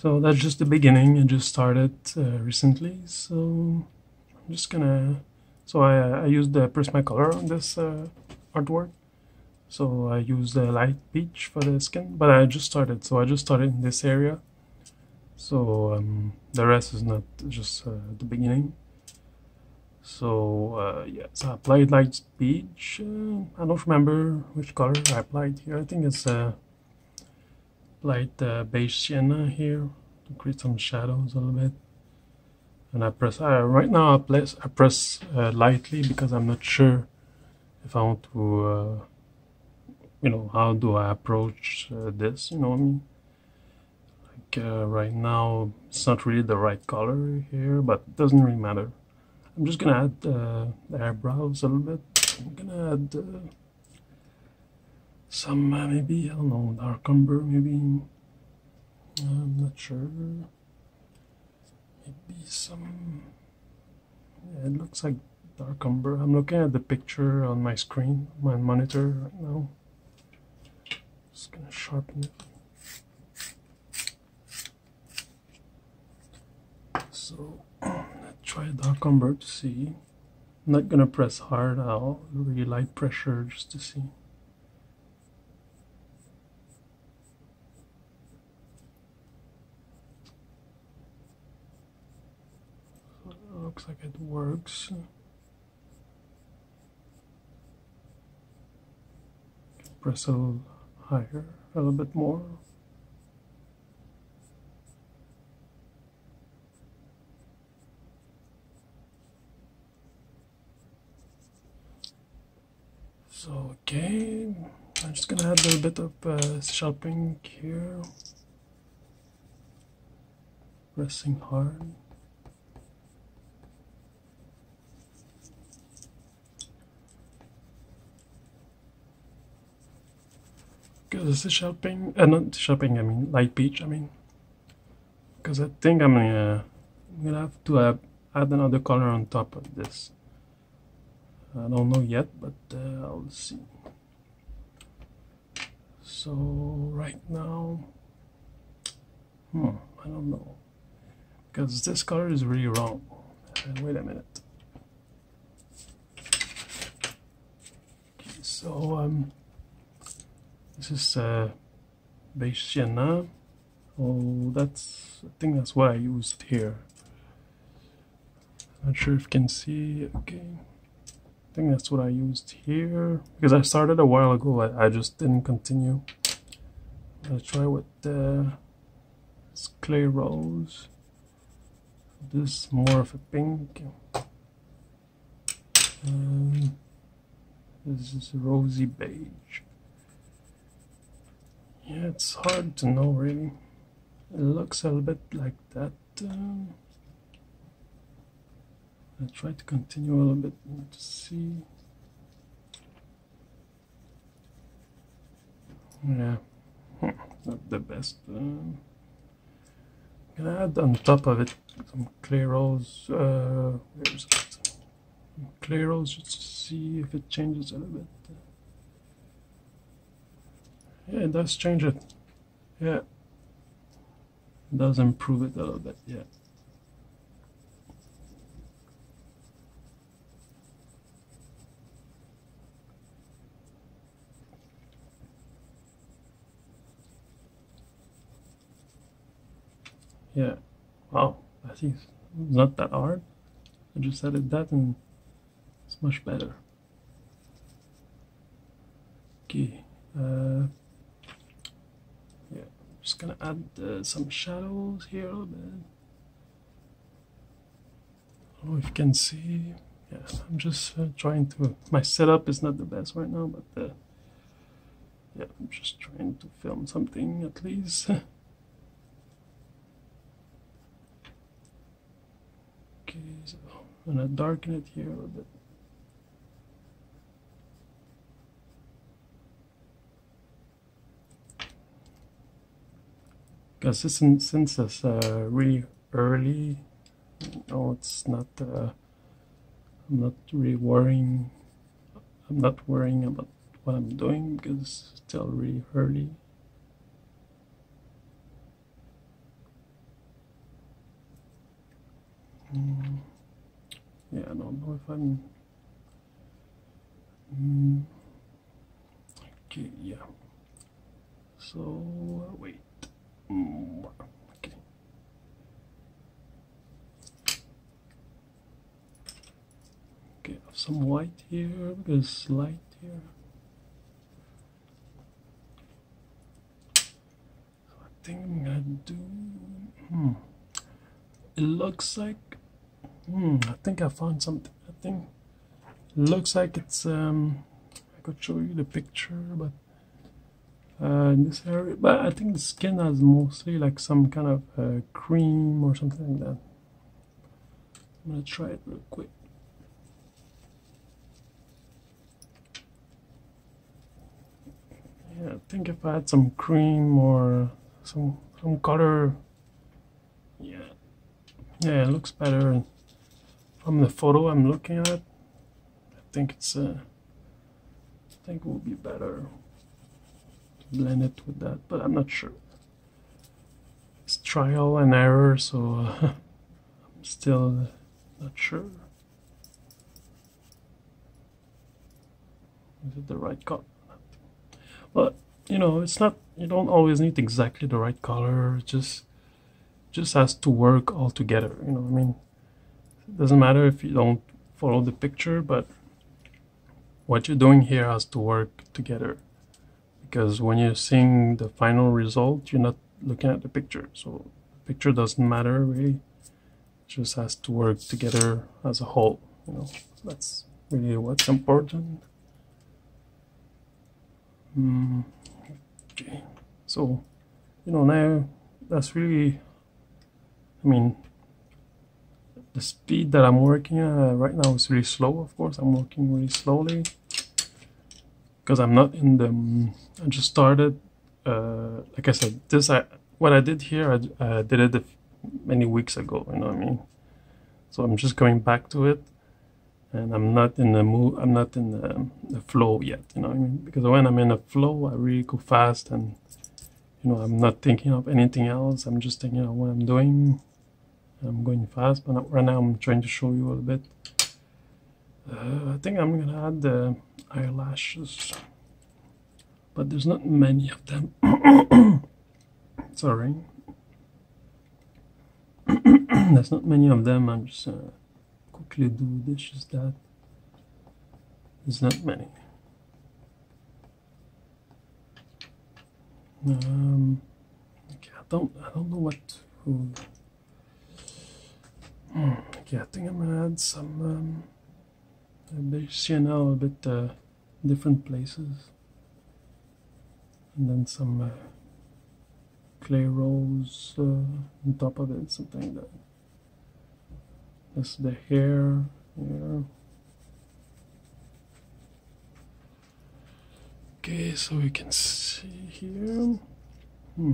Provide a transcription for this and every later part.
So that's just the beginning. I just started uh, recently, so I'm just gonna. So I I used the Prismacolor on this uh, artwork. So I used the light peach for the skin, but I just started. So I just started in this area. So um, the rest is not just uh, the beginning. So uh, yeah, so I applied light peach. Uh, I don't remember which color I applied here. I think it's uh, light uh, beige sienna here to create some shadows a little bit. And I press uh, right now. I press I press uh, lightly because I'm not sure if I want to. Uh, you know, how do I approach uh, this? You know I mean? Like uh, right now, it's not really the right color here, but it doesn't really matter. I'm just gonna add uh, the eyebrows a little bit. I'm gonna add some uh, maybe I don't know dark umber maybe. I'm not sure. Maybe some. Yeah, it looks like dark umber. I'm looking at the picture on my screen, my monitor right now. Just gonna sharpen it. So let's try dark umber to see. I'm not gonna press hard. I'll really light pressure just to see. So it looks like it works. Press a little higher, a little bit more. So, okay, I'm just gonna add a little bit of uh, here. Pressing hard. Because this is sharpening, uh, not shopping, I mean light peach, I mean. Because I think I'm gonna, gonna have to uh, add another color on top of this. I don't know yet, but uh, I'll see. So right now, hmm, I don't know, because this color is really wrong. Uh, wait a minute. So um, this is uh, beige sienna. Oh, that's I think that's what I used here. Not sure if you can see. Okay. I think that's what I used here because I started a while ago. I, I just didn't continue. I'll try with the clay rose. This more of a pink. Um, this is rosy beige. Yeah, it's hard to know really. It looks a little bit like that. Um, I'll try to continue a little bit to see. Yeah, not the best. Um, can I add on top of it some clay rose? Uh? Clay rose just to see if it changes a little bit. Yeah, it does change it. Yeah, it does improve it a little bit. Yeah. Yeah. Wow. I think it's not that hard. I just added that and it's much better. Okay. Uh, just gonna add uh, some shadows here a little bit. I don't know if you can see. Yeah, I'm just uh, trying to. My setup is not the best right now, but uh, yeah, I'm just trying to film something at least. Okay, so I'm gonna darken it here a little bit. because since since it's uh, really early no it's not uh, I'm not really worrying I'm not worrying about what I'm doing because it's still really early mm. yeah I don't know if I'm mm. okay yeah so uh, wait Okay. Okay, some white here because light here. So I think I'm gonna do. Hmm. It looks like. Hmm. I think I found something. I think it looks like it's. Um. I could show you the picture, but uh, in this area. But I think the skin has mostly like some kind of uh, cream or something like that. I'm gonna try it real quick. Yeah, I think if I had some cream or some some color, yeah, yeah, it looks better from the photo I'm looking at. I think it's uh, I think it will be better blend it with that, but I'm not sure. It's trial and error, so uh, I'm still not sure. Is it the right color? But you know, it's not. You don't always need exactly the right color. It just just has to work all together. You know, I mean, it doesn't matter if you don't follow the picture, but what you're doing here has to work together. Because when you're seeing the final result, you're not looking at the picture. So the picture doesn't matter really. It just has to work together as a whole. You know, that's really what's important. Mm, okay, so you know now that's really, I mean, the speed that I'm working at right now is really slow. Of course, I'm working really slowly because I'm not in the. I just started. Uh, like I said, this I what I did here, I, I did it many weeks ago. You know what I mean? So I'm just going back to it and I'm not in the mood. I'm not in the, the flow yet. You know what I mean? Because when I'm in a flow, I really go fast, and you know I'm not thinking of anything else. I'm just thinking of what I'm doing. I'm going fast, but right now I'm trying to show you a little bit. Uh, I think I'm gonna add the eyelashes, but there's not many of them. Sorry. there's not many of them. I'm just. Uh, quickly do this just that there's not many um okay i don't i don't know what to hmm, okay i think i'm gonna add some um now a bit uh, different places and then some uh, clay rose uh, on top of it something like that that's the hair here. Okay, so we can see here. Hmm.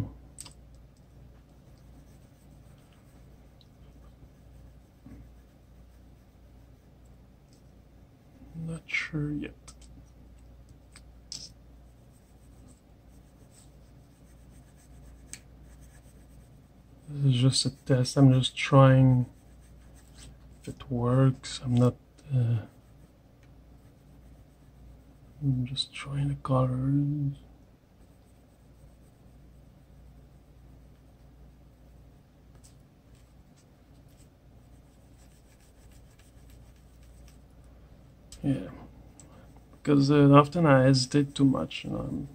Not sure yet. This is just a test. I'm just trying if it works. I'm not. Uh, I'm just trying the colors. Yeah, because uh, often I hesitate too much. You know,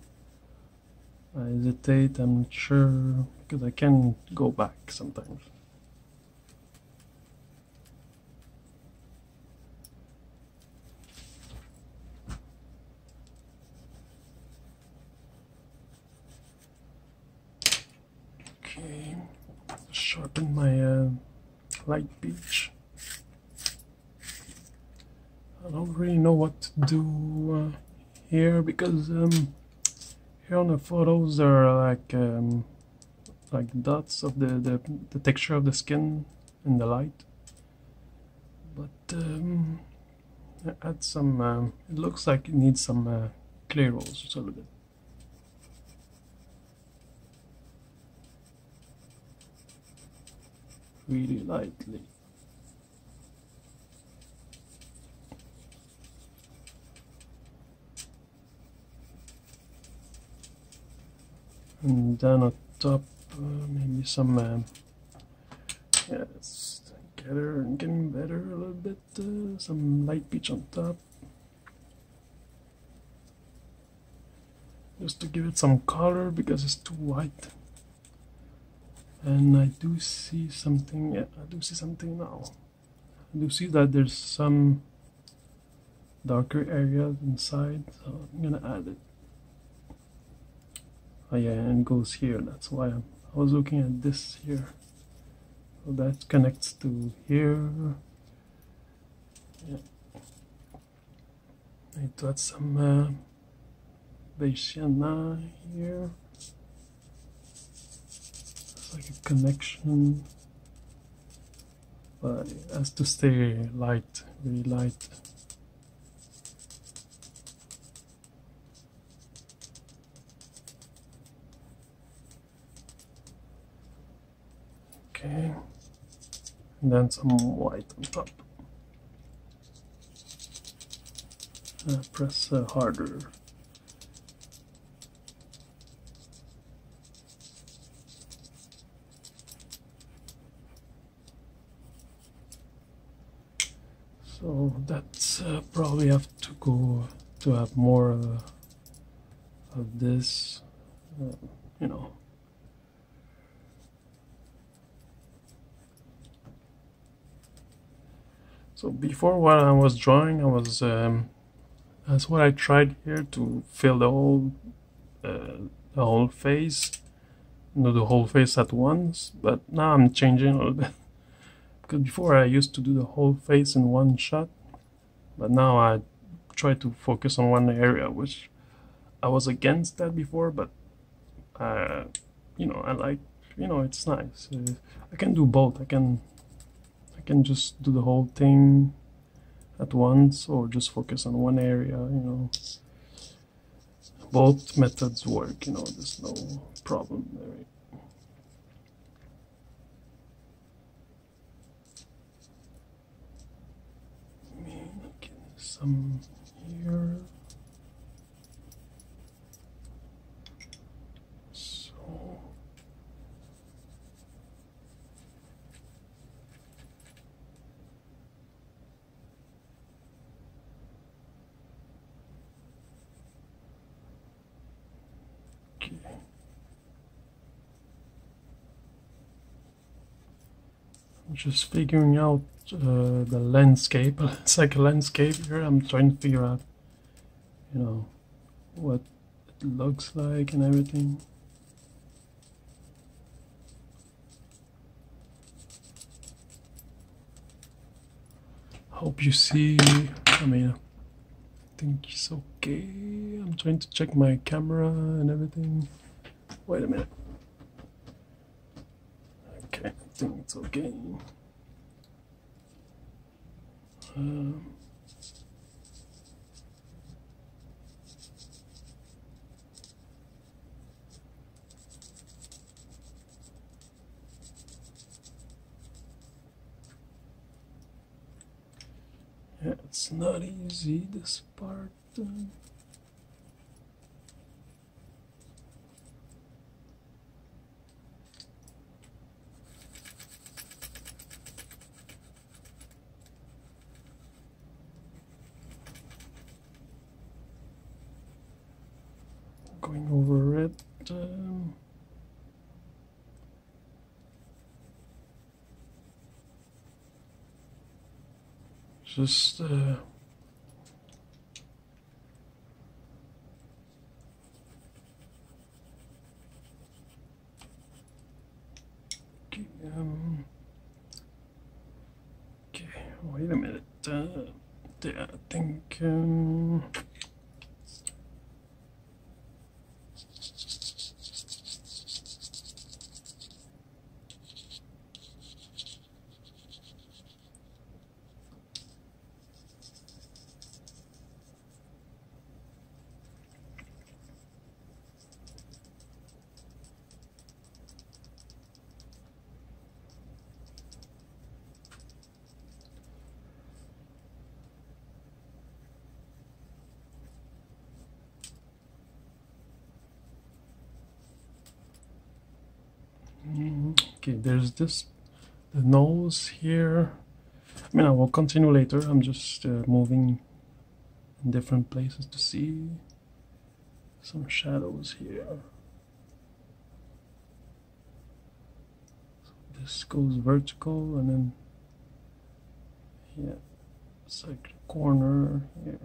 I hesitate. I'm not sure because I can go back sometimes. Okay, sharpen my uh, light peach. I don't really know what to do uh, here because um, here on the photos there are like um, like dots of the, the, the texture of the skin in the light. But um, add some. Um, it looks like it needs some uh, clay rose just a little bit. really lightly. And then on top uh, maybe some um, yeah it's better and getting better a little bit uh, some light peach on top. Just to give it some color because it's too white. And I do see something yeah I do see something now. I do see that there's some darker areas inside so I'm gonna add it oh yeah and goes here. That's why I'm, I was looking at this here. So that connects to here. Yeah. To add some uh, here. It's like a connection but it has to stay light really light Okay, and then some white on top. Uh, press uh, harder. So that's uh, probably have to go to have more uh, of this, uh, you know, So before when I was drawing, I was um, that's what I tried here to fill the whole uh, the whole face, do the whole face at once. But now I'm changing a little bit because before I used to do the whole face in one shot, but now I try to focus on one area, which I was against that before. But uh, you know, I like you know it's nice. Uh, I can do both. I can I can just do the whole thing at once or just focus on one area, you know. Both methods work, you know, there's no problem there. some here. Just figuring out uh, the landscape. It's like a landscape here. I'm trying to figure out, you know, what it looks like and everything. Hope you see. I mean, I think it's okay. I'm trying to check my camera and everything. Wait a minute. Okay, I think it's okay. Um, yeah, it's not easy this part. Uh, going over it. Um, just uh, Okay, there's this, the nose here. I mean, I will continue later. I'm just uh, moving in different places to see some shadows here. So this goes vertical and then, yeah, it's like corner here.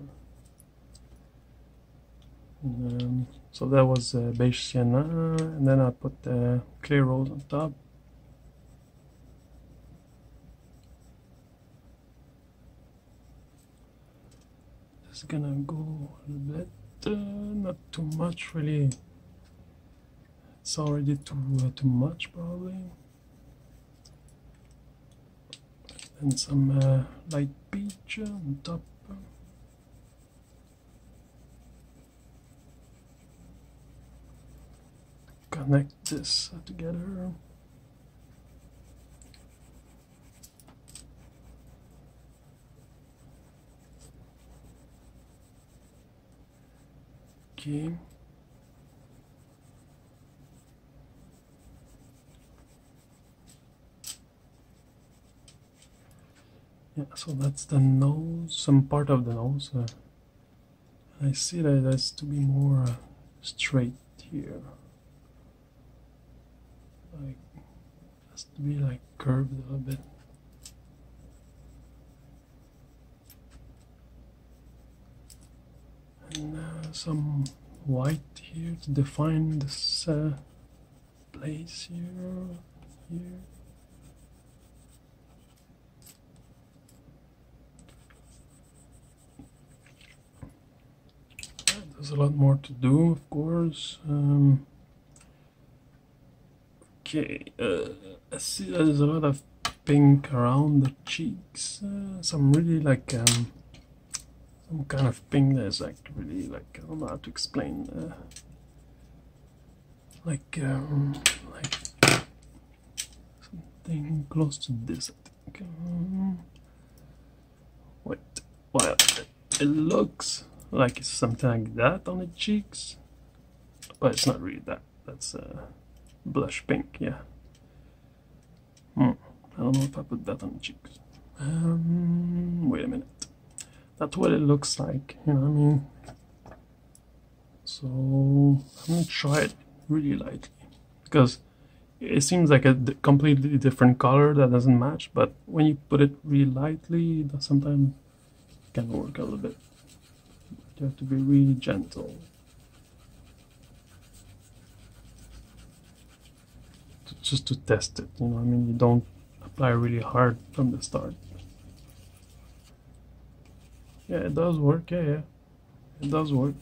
And, so that was uh, beige sienna, and then I put the clay rose on top. It's gonna go a little bit, uh, not too much really. It's already too uh, too much probably. And some uh, light peach on top. Connect this together. Yeah, so that's the nose, some part of the nose. Uh, I see that it has to be more uh, straight here. Like, has to be like curved a bit. and uh, some white here to define this uh, place here here. There's a lot more to do of course um, okay uh, I see there's a lot of pink around the cheeks uh, some really like um, some kind of ping that's like really like I don't know how to explain uh, like um, like something close to this I think. Um, wait well it, it looks like it's something like that on the cheeks but it's not really that. That's uh, blush pink yeah. Hmm. I don't know if I put that on the cheeks. Um, wait a minute that's what it looks like you know what I mean? So I'm gonna try it really lightly. Because it seems like a completely different color that doesn't match but when you put it really lightly that sometimes can work a little bit. You have to be really gentle. Just to test it you know I mean? You don't apply really hard from the start yeah, it does work. Yeah, yeah. It does work.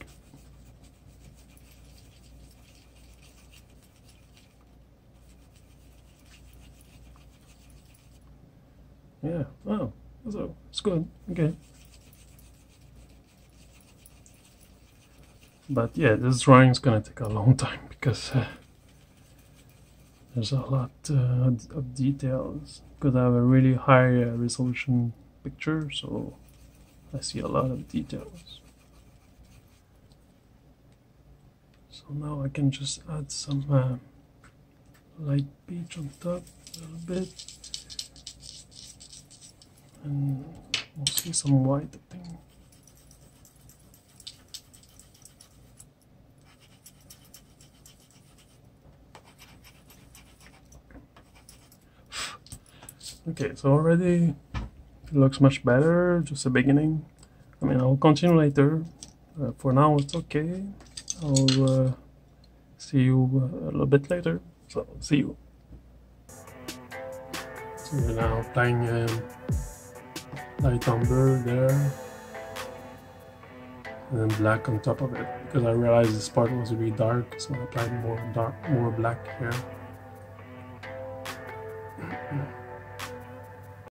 Yeah. Oh, so it's good. Okay. But yeah, this drawing is gonna take a long time because uh, there's a lot uh, of details. I have a really high uh, resolution picture, so I see a lot of details. So now I can just add some uh, light peach on top a little bit and mostly some white I think. Okay, so already it looks much better, just a beginning. I mean, I'll continue later. Uh, for now, it's okay. I'll uh, see you uh, a little bit later. So, see you. So we're now applying um, light umber there. And then black on top of it. Because I realized this part was really dark, so I applied more dark, more black here.